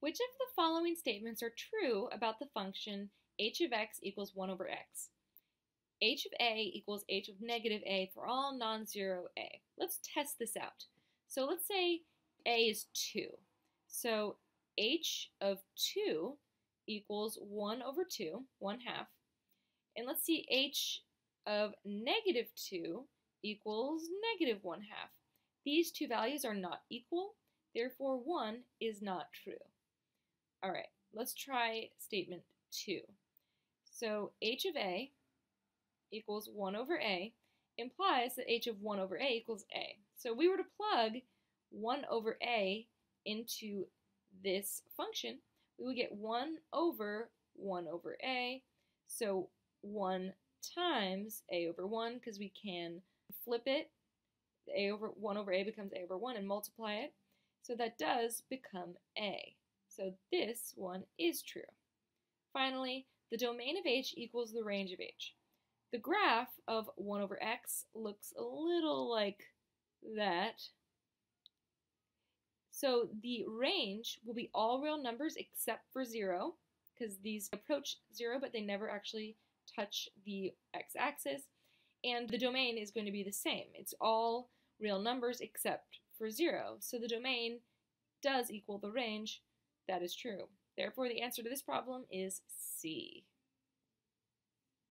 Which of the following statements are true about the function h of x equals 1 over x? h of a equals h of negative a for all non-zero a. Let's test this out. So let's say a is 2. So h of 2 equals 1 over 2, 1 half. And let's see h of negative 2 equals negative 1 half. These two values are not equal, therefore 1 is not true. All right, let's try statement 2. So h of a equals 1 over a implies that h of 1 over a equals a. So we were to plug 1 over a into this function, we would get 1 over 1 over a. So 1 times a over 1 because we can flip it. a over 1 over a becomes a over 1 and multiply it. So that does become a. So this one is true. Finally, the domain of h equals the range of h. The graph of 1 over x looks a little like that. So the range will be all real numbers except for 0, because these approach 0, but they never actually touch the x-axis. And the domain is going to be the same. It's all real numbers except for 0. So the domain does equal the range, that is true. Therefore, the answer to this problem is C.